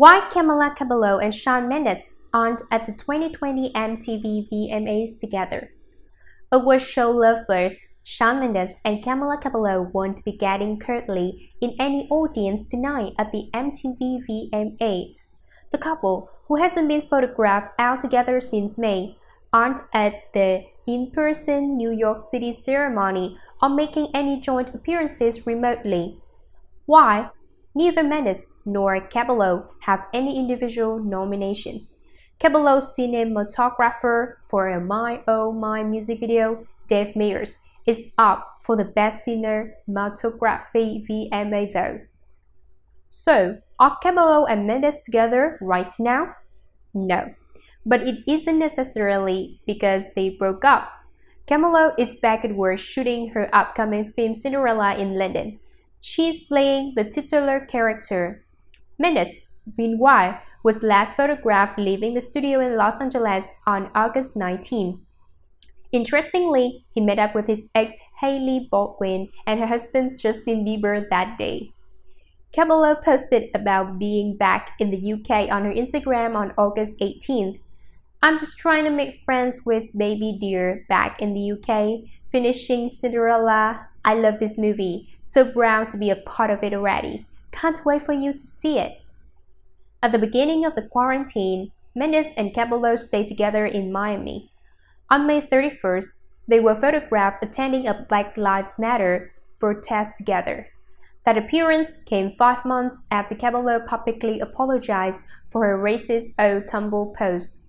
Why Camila Cabello and Shawn Mendes aren't at the 2020 MTV VMAs together? Award show lovebirds Shawn Mendes and Camila Cabello won't be getting curtly in any audience tonight at the MTV VMAs. The couple, who hasn't been photographed out together since May, aren't at the in-person New York City ceremony or making any joint appearances remotely. Why? Neither Mendes nor Cabello have any individual nominations. Cabello's cinematographer for a My Oh My music video, Dave Meyers, is up for the Best Cinematography VMA though. So, are Cabello and Mendes together right now? No, but it isn't necessarily because they broke up. Camila is back at work shooting her upcoming film Cinderella in London. She's playing the titular character. Mendes, meanwhile, was last photographed leaving the studio in Los Angeles on August 19. Interestingly, he met up with his ex Hailey Baldwin and her husband Justin Bieber that day. Cabello posted about being back in the UK on her Instagram on August 18th. I'm just trying to make friends with baby dear back in the UK, finishing Cinderella. I love this movie, so proud to be a part of it already. Can't wait for you to see it. At the beginning of the quarantine, Mendes and Cabello stayed together in Miami. On May 31st, they were photographed attending a Black Lives Matter protest together. That appearance came five months after Cabello publicly apologized for her racist old Tumblr post.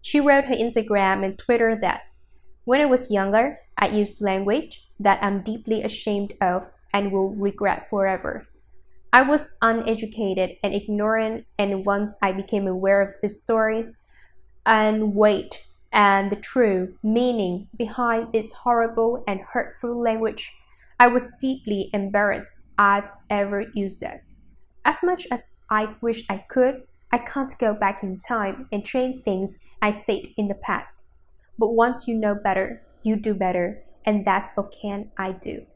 She wrote her Instagram and Twitter that when I was younger, I used language that I'm deeply ashamed of and will regret forever. I was uneducated and ignorant, and once I became aware of this story and weight and the true meaning behind this horrible and hurtful language, I was deeply embarrassed I've ever used it. As much as I wish I could, I can't go back in time and change things I said in the past. But once you know better, you do better, and that's what can I do.